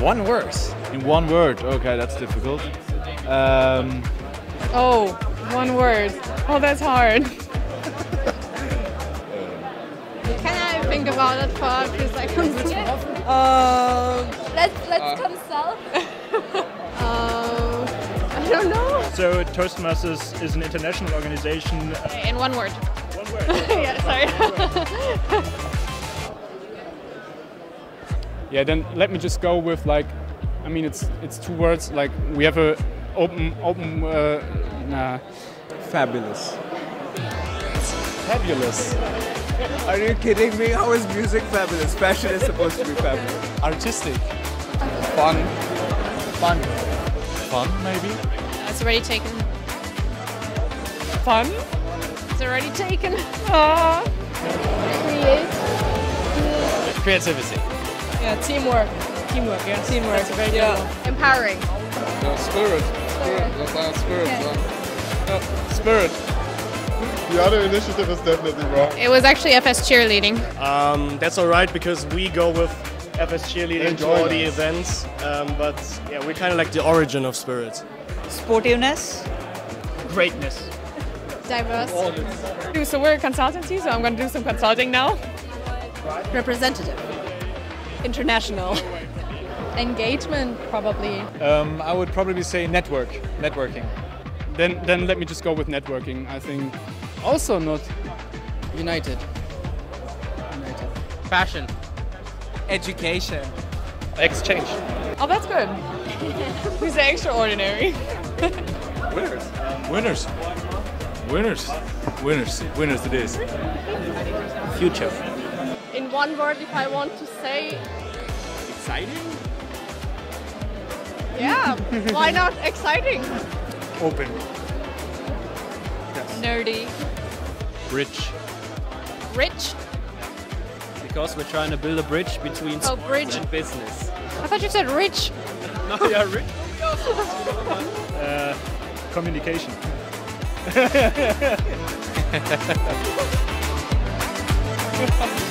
one word. In one word. Okay, that's difficult. Um, Oh, one word. Oh, that's hard. Can I think about it for a few seconds? Um, let's let's consult. um, I don't know. So Toastmasters is an international organization. in one word. One word. yeah, sorry. Yeah, then let me just go with like, I mean, it's it's two words. Like we have a open open. Uh, nah, Fabulous. fabulous. Are you kidding me? How is music fabulous? Fashion is supposed to be fabulous. Artistic. Fun. Fun. Fun, maybe. it's already taken. Fun? It's already taken. Ah. Creativity. Yeah, teamwork. Teamwork, yeah. Teamwork. That's a very good one. Empowering. No, spirit. Spirit. That's our spirit. Yeah. Spirit. The other initiative is definitely wrong. It was actually FS cheerleading. Um, that's all right because we go with FS cheerleading to Enjoy all the events. Um, but yeah, we're kind of like the origin of spirit. Sportiveness. Greatness. Diverse. So we're a consultancy, so I'm going to do some consulting now. Representative. International. Engagement, probably. Um, I would probably say network. Networking. Then then let me just go with networking. I think also not United. Fashion. Education. Exchange. Oh, that's good. Who's extraordinary? winners. Winners. Winners. Winners. Winners it is. Future. In one word, if I want to say, Exciting? yeah, why not exciting? Open. Nerdy. Rich. Rich. Because we're trying to build a bridge between Oh, sports bridge. and business. I thought you said rich. No, yeah, rich. Uh, communication. Ha